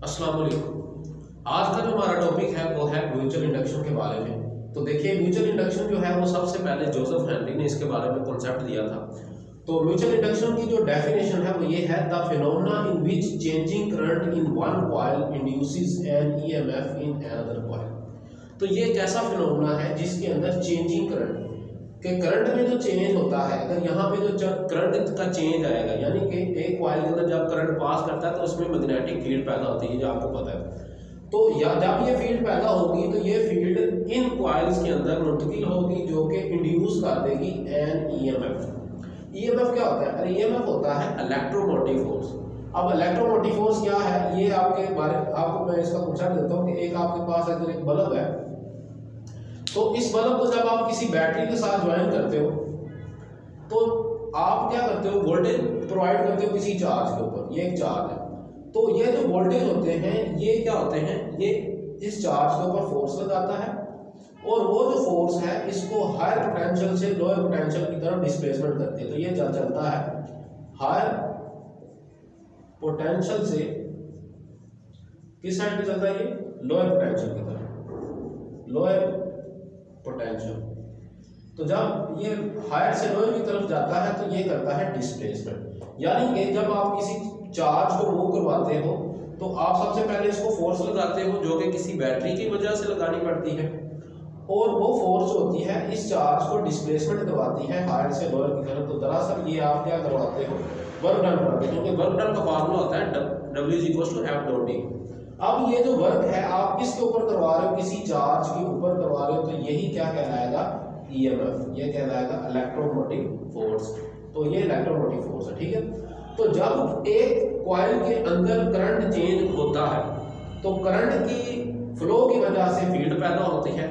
अस्सलाम वालेकुम। आज का जो हमारा टॉपिक है, वो है म्यूचुअल इंडक्शन के बारे में। तो देखिए म्यूचुअल इंडक्शन जो है, वो सबसे पहले जोसेफ हेनरी ने इसके बारे में कॉन्सेप्ट दिया था। तो म्यूचुअल इंडक्शन की जो डेफिनेशन है, वो ये है the phenomena in which changing current in one coil induces an EMF in another coil तो ये एक ऐसा फिनोमेना है, जिसके अंदर चेंजिंग करंट कि करंट में जो चेंज होता है, अगर यहाँ पे जो करंट का चेंज आएगा, यानी कि एक कॉइल के अंदर जब करंट पास करता है तो उसमें मैग्नेटिक फ़ील्ड पैदा होती है जो आपको पता है। तो या, जब ये फ़ील्ड पैदा होगी तो ये फ़ील्ड इन कॉइल्स के अंदर मुंतकिल होगी, जो कि इंड्यूस कर देगी एन ईएमएफ ईएमएफ क्या होता है? ईएमएफ होता है इलेक्ट्रोमोटिव फोर्स अब इलेक्ट्रोमोटिव फोर्स क्या है? ये आपके बारे, आपको मैं इसका पूछा देता हूँ कि एक आपके पास अगर एक बल्ब है तो इस बल्ब को जब आप किसी बैटरी के साथ ज्वाइन करते हो तो आप क्या करते हो? वोल्टेज प्रोवाइड करते हो किसी चार्ज के ऊपर। ये एक चार्ज है। तो ये जो वोल्टेज होते हैं, ये क्या होते हैं? ये इस चार्ज के ऊपर फोर्स लगाता है और वो जो फोर्स है, इसको हायर पोटेंशियल से लोअर पोटेंशियल की तरफ़ डिस्प्लेसमेंट करती है। तो ये चल, चलता है। हायर पोटेंशियल से किस साइड पे चलता है ये? लोअर पोटेंशियल की तरफ़। लोअर पोटेंशियल तो जब ये हायर से लोअर की तरफ़ जाता है तो ये करता है डिस्प्लेसमेंट यानी कि जब आप किसी चार्ज को मूव करवाते हो तो आप सबसे पहले इसको फोर्स लगाते हो, जो कि किसी बैटरी की वजह से लगानी पड़ती है। और वो फोर्स होती है, इस चार्ज को डिस्प्लेसमेंट करवाती है हायर से लोअर की तरफ़। तो दरअसल ये आप क्या करवाते हो? वर्क डन करवाते हो, क्योंकि वर्क डन का फार्मूला होता है W is equal to F dot D अब ये जो वर्क है, आप किसके ऊपर करवा रहे हो? किसी चार्ज के ऊपर करवा रहे हो? तो यही क्या कहलाएगा? ईएमएफ ये कहलाएगा इलेक्ट्रोमोटिव फोर्स तो ये इलेक्ट्रोमोटिव फोर्स है, ठीक है? तो जब एक कॉइल के अंदर करंट चेंज होता है तो करंट की फ्लो की वजह से फ़ील्ड पैदा होती है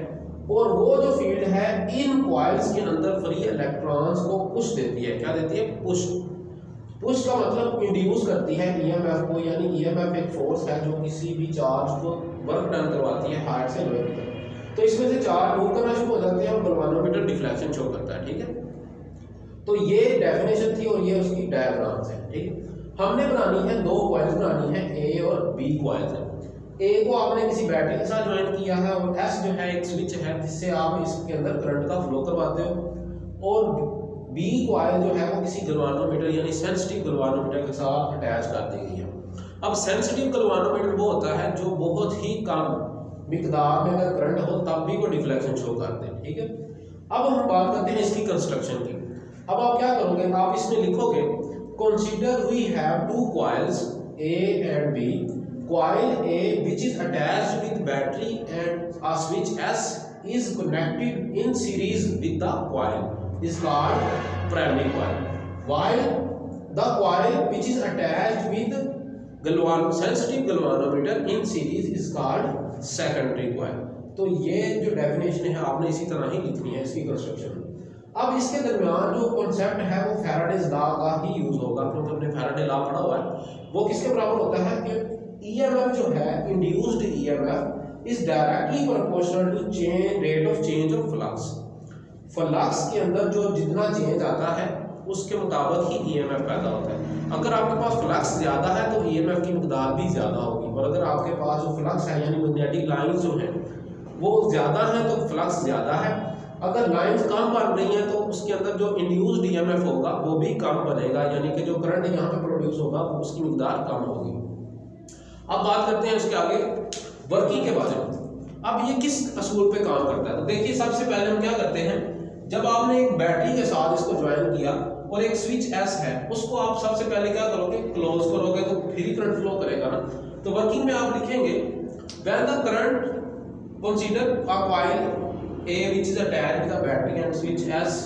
और वो जो फ़ील्ड है, इन कॉइल्स के अंदर फ्री इलेक्ट्रॉन्स को पुश देती है। क्या देती है? पुश पुश का मतलब इंड्यूस करती है ईएमएफ को, यानी ईएमएफ एक फोर्स है जो किसी भी चार्ज को वर्क डन करवाती है हार्ट से लोअर की तो इसमें से चार्ज मूव करना शुरू हो जाते हैं और गलवानोमीटर डिफ्लेक्शन शो करता है, ठीक है? तो ये डेफिनेशन थी और ये उसकी डायग्राम्स है, ठीक है? हमने बनानी है दो कॉइल्स बनानी है ए और बी कॉइल्स है। ए को आपने किसी बैटरी के साथ ज्वाइन किया है और एस जो है एक स्विच है जिससे आप इसके अंदर करंट का फ्लो करवाते हो। और बी क्वाइल जो है वो किसी गलवानोमीटर यानी सेंसिटिव गलवानोमीटर के साथ अटैच कर दी गई है। अब सेंसिटिव गलवानोमीटर वो होता है जो बहुत ही कम मिकदार में अगर करंट हो, तब भी वो डिफ्लेक्शन शो करते हैं, ठीक है? अब हम बात करते हैं इसकी कंस्ट्रक्शन की। अब आप क्या करोगे? आप इसमें लिखोगे consider we have two coils A and B coil A which is attached with battery and a switch S is connected in series with the coil. Is called primary coil while the coil which is attached with galvan sensitive galvanometer in series is called secondary coil तो ये जो definition है, आपने इसी तरह ही लिखनी है इसकी कंस्ट्रक्शन अब इसके दरमियान जो कॉन्सेप्ट है, वो फेराडेज लॉ का ही यूज़ होगा। क्योंकि हमने फेराडे लॉ पढ़ा हुआ है। वो किसके बराबर होता है? कि ईएमएफ जो है induced EMF is directly proportional to change rate of change of flux flux के अंदर जो जितना चेंज आता है, उसके मुताबिक ही ईएमएफ पैदा होता है। अगर आपके पास फ्लक्स ज़्यादा है तो ईएमएफ की मकदार भी ज़्यादा होगी। और अगर आपके पास जो फ्लक्स है, यानी मैग्नेटिक लाइंस जो हैं, वो ज़्यादा है तो फ्लक्स ज़्यादा है। अगर लाइंस कम बन रही हैं तो उसके अंदर जो इंड्यूस्ड ईएमएफ होगा, वो भी कम बनेगा। यानी कि जो करंट यहाँ पे प्रोड्यूस होगा उसकी मकदार कम होगी। अब बात करते हैं इसके आगे वर्किंग के बारे में। अब ये किस असूल पे काम करता है? तो देखिए, सबसे पहले हम क्या करते हैं? जब आपने एक बैटरी के साथ इसको ज्वाइन किया और एक स्विच एस है, उसको आप सबसे पहले क्या करोगे? क्लोज करोगे तो फ्री करंट फ्लो करेगा ना। तो वर्किंग में आप लिखेंगे when the current consider a A which is attached with battery and switch S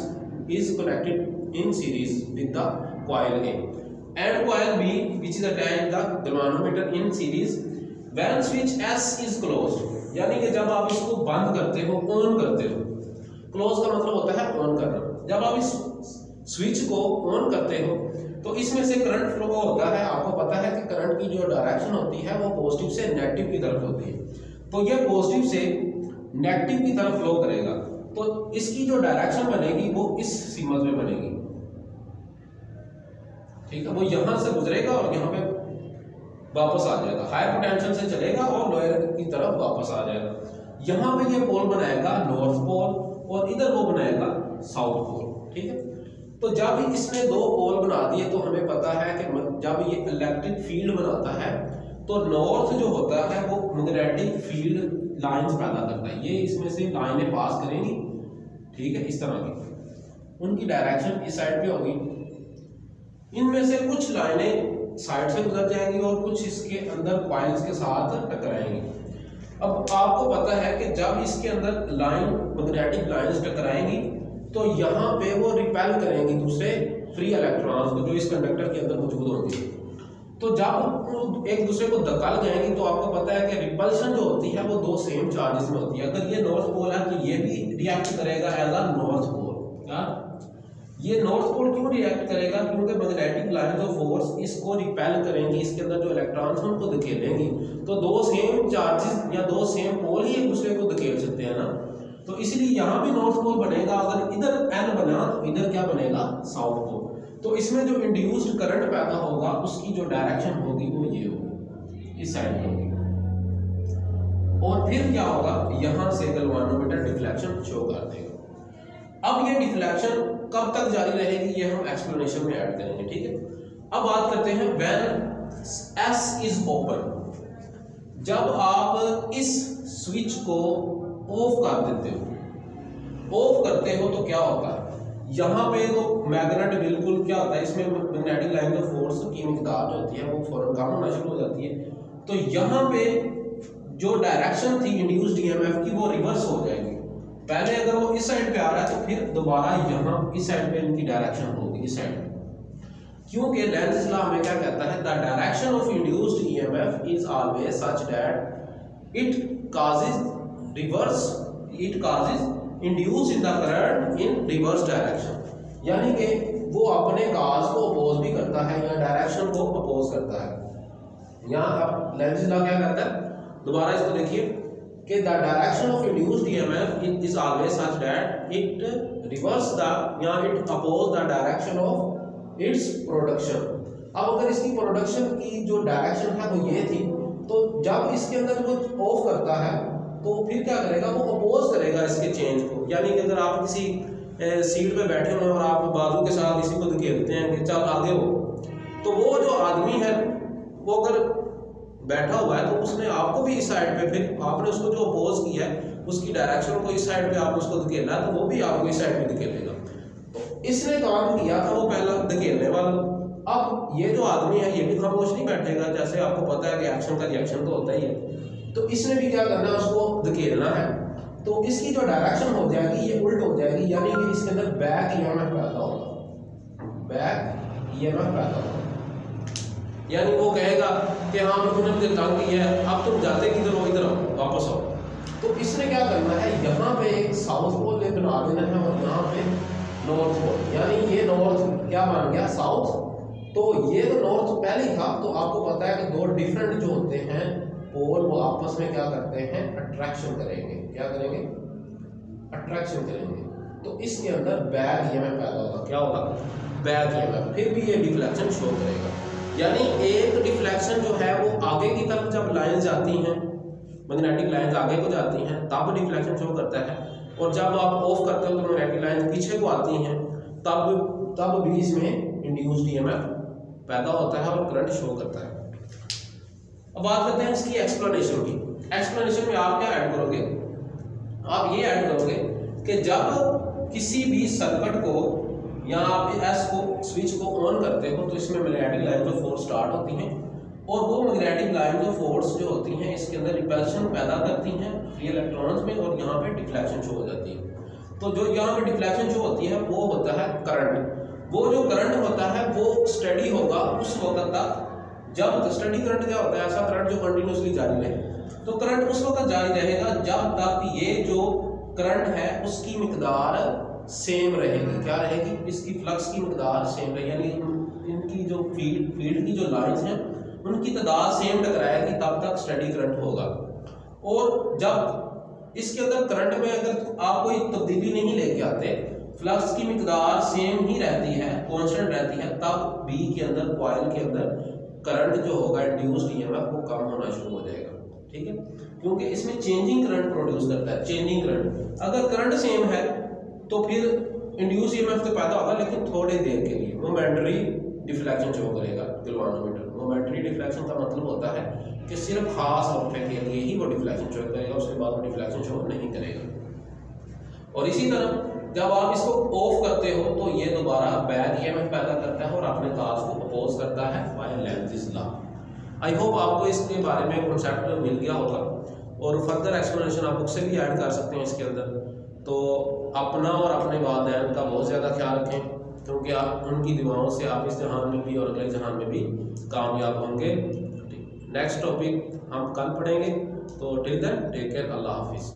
is connected in series with the coil A and coil B which is attached the galvanometer in series when switch S is closed यानी कि जब आप इसको बंद करते हो on करते हो क्लोज का मतलब होता है ऑन करना। जब आप इस स्विच को ऑन करते हो तो इसमें से करंट फ्लो होता है, आपको पता है कि करंट की जो डायरेक्शन होती है, वो पॉजिटिव से नेगेटिव की तरफ़ होती है। तो ये पॉजिटिव से नेगेटिव की तरफ़ फ्लो करेगा। तो इसकी जो डायरेक्शन बनेगी, वो इस सीमत में बनेगी। ठीक है? वो यहाँ से गुजरेगा और यहाँ पे वापस आ जाएगा। हायर पोटेंशियल से चलेगा और लोअर की तरफ़ वापस आ जाएगा। यहाँ पे ये पोल बनाएगा नॉर्थ पोल और इधर वो बनाएगा साउथ पोल ठीक है? तो जब इसने दो पोल बना दिए तो हमें पता है कि जब ये इलेक्ट्रिक फ़ील्ड बनाता है तो नॉर्थ जो होता है, वो मैग्नेटिक फ़ील्ड लाइंस पैदा करता है। ये इसमें से लाइनें पास करेंगी, ठीक है? इस तरह की। उनकी डायरेक्शन इस साइड पे होगी। इनमें से कुछ लाइनें साइड से गुजर जाएँगी और कुछ इसके अंदर क्वाइल्स के साथ टकराएँगी। अब आपको पता है कि जब इसके अंदर लाइन मैग्नेटिक लाइंस टकराएँगी तो यहाँ पे वो रिपेल करेंगी दूसरे फ्री इलेक्ट्रॉन्स को, जो इस कंडक्टर के अंदर मौजूद होंगे तो जब एक दूसरे को धक्का लगाएँगे तो आपको पता है कि रिपल्शन जो होती है, वो दो सेम चार्जेस में होती है। अगर ये नॉर्थ पोल है तो ये भी रिएक्ट करेगा एज अ नॉर्थ पोल क्या ये नॉर्थ पोल क्यों रिएक्ट करेगा? क्योंकि मैग्नेटिक लाइंस ऑफ़ फोर्स इसको रिपेल करेंगी, इसके अंदर जो इलेक्ट्रॉन्स हैं उनको धकेलेंगी। तो दो सेम चार्जेस या दो सेम पोल ही एक दूसरे को धकेल सकते हैं ना? तो इसलिए यहाँ भी नॉर्थ पोल बनेगा, अगर इधर एन बना तो इधर क्या बनेगा? साउथ पोल तो इसमें जो इंड्यूस्ड करंट पैदा होगा, उसकी जो डायरेक्शन होगी वो ये होगी, इस साइड होगी। और फिर क्या होगा? यहाँ से गलवानोमीटर डिफ्लेक्शन शो कर देगा। अब ये डिफ्लेक्शन कब तक जारी रहेगी, ये हम एक्सप्लेनेशन में ऐड करेंगे, ठीक है? अब बात करते हैं व्हेन एस इज़ ओपन जब आप इस स्विच को ऑफ़ कर देते हो ऑफ़ करते हो तो क्या होता है? यहाँ पे तो मैग्नेट बिल्कुल क्या होता है, इसमें मैग्नेटिक लाइन ऑफ़ फोर्स की मिकदार जो होती है, वो फ़ौरन कम होना शुरू हो जाती है। तो यहाँ पे जो डायरेक्शन थी इंड्यूस्ड ईएमएफ की, वो रिवर्स हो जाएगी। पहले अगर वो इस साइड पे आ रहा है तो फिर दोबारा यहाँ इस साइड पे इनकी डायरेक्शन होगी, इस साइड क्योंकि लेंस लॉ हमें क्या कहता है? The direction of induced EMF is always such that it causes reverse it causes induce in the current in reverse direction यानी कि वो अपने काज को अपोज भी करता है, या डायरेक्शन को अपोज करता है। यहाँ अब लेंस लॉ क्या करता है? दोबारा इसको देखिए। कि the direction of induced EMF is always such that it reverse the, या it oppose the direction of its production. अब अगर इसकी प्रोडक्शन की जो डायरेक्शन है वो ये थी तो जब इसके अंदर कुछ ऑफ़ करता है तो फिर क्या करेगा? वो अपोज करेगा इसके चेंज को। यानी कि अगर आप किसी सीट पे बैठे हुए और आप बाजू के साथ इसी को धकेलते हैं कि चल आगे हो तो वो जो आदमी है, वो अगर बैठा हुआ है तो उसने आपको भी इस साइड पे फिर आपने उसको जो अपोज किया है, उसकी डायरेक्शन को इस साइड पे आपने उसको धकेलना है तो वो भी आपको इस साइड पे धकेलेगा। तो इसने काम किया था वो पहला धकेलने वाला। अब ये जो आदमी है, ये भी खामोश नहीं बैठेगा, जैसे आपको पता है कि एक्शन का रिएक्शन तो होता ही है। तो इसने भी क्या करना है उसको धकेलना है। तो इसकी जो डायरेक्शन हो जाएगी, ये उल्ट हो जाएगी, यानी कि इसके अंदर बैक ईएमएफ पैदा होगा। बैक ईएमएफ पैदा होगा। यानी वो कहेगा कि हाँ तुमने मुझे तंग किया है, अब तुम जाते किधर हो? इधर आओ, वापस आओ। तो इसने क्या करना है? यहाँ पे साउथ पोल ने बना देना है और यहाँ पे नॉर्थ पोल यानी ये नॉर्थ क्या बन गया? साउथ तो ये तो नॉर्थ पहले था तो आपको पता है कि दो डिफरेंट जो होते हैं पोल वो आपस में क्या करते हैं? अट्रैक्शन करेंगे। क्या करेंगे? अट्रैक्शन करेंगे। तो इसके अंदर बैग ईएमएफ पैदा होगा। क्या होगा? बैग ईएमएफ फिर भी ये डिफ्लेक्शन शो करेगा। यानी एक डिफ्लेक्शन जो है वो आगे की तरफ़ जब लाइन जाती हैं मैग्नेटिक लाइन आगे को जाती हैं, तब डिफ्लेक्शन शो करता है। और जब आप ऑफ़ करते हो तो मैग्नेटिक लाइन पीछे को आती हैं, तब तब भी इसमें इंड्यूस्ड ईएमएफ पैदा होता है और करंट शो करता है। अब बात करते हैं इसकी एक्सप्लेनेशन की। एक्सप्लेनेशन में आप क्या ऐड करोगे? आप ये ऐड करोगे कि जब किसी भी सर्किट को या आप एस को स्विच को ऑन करते हो तो इसमें magnetic line of force start होती हैं। और वो मैग्नेटिक लाइन ऑफ़ फोर्स जो होती हैं, इसके अंदर रिपल्शन पैदा करती हैं फ्री इलेक्ट्रॉन्स में और यहाँ पे डिफ्लेक्शन शो हो जाती है। तो जो यहाँ पे डिफ्लेक्शन शो होती है, वो होता है करंट वो जो करंट होता है, वो स्टडी होगा उस वक्त तक। जब स्टडी करंट क्या होता है? ऐसा करंट जो कंटिन्यूसली जारी रहे। तो करंट उस वक्त जारी रहेगा जब तक ये जो करंट है, उसकी मकदार सेम रहेगी। क्या रहेगी? इसकी फ्लक्स की मकदार सेम रहेगी। यानी इनकी जो फ़ील्ड फ़ील्ड की जो लाइंस हैं, उनकी तादाद सेम टकराएगी, तब तक स्टडी करंट होगा। और जब इसके अंदर करंट में अगर आप कोई तब्दीली नहीं लेके आते फ्लक्स की मकदार सेम ही रहती है कांस्टेंट रहती है, तब बी के अंदर कॉयल के अंदर करंट जो होगा इंड्यूस ईएमएफ वो कम होना शुरू हो जाएगा। ठीक है? क्योंकि इसमें चेंजिंग करंट प्रोड्यूस करता है चेंजिंग करंट अगर करंट सेम है तो फिर इंड्यूस ईएमएफ तो पैदा होगा, लेकिन थोड़ी देर के लिए। मोमेंटरी डिफ्लेक्शन शो करेगा गलवानोमीटर मोमेंटरी डिफ्लेक्शन का मतलब होता है कि सिर्फ़ खास वक्त के लिए ही वो डिफ्लेक्शन शो करेगा, उसके बाद वो डिफ्लेक्शन शो नहीं करेगा। और इसी तरह, जब आप इसको ऑफ़ करते हो तो ये दोबारा बैक ईएमएफ पैदा करता है और अपने कार्स को अपोज करता है आई होप आपको इसके बारे में कॉन्सेप्ट मिल गया होगा। और फर्दर एक्सप्लेनेशन आप बुक से भी ऐड कर सकते हैं इसके अंदर। तो अपना और अपने वालदेन का बहुत ज़्यादा ख्याल रखें, क्योंकि आप उनकी दुआओं से आप इस जहान में भी और अगले जहान में भी कामयाब होंगे। नेक्स्ट टॉपिक हम कल पढ़ेंगे तो टिल देन टेक केयर अल्लाह हाफिज़।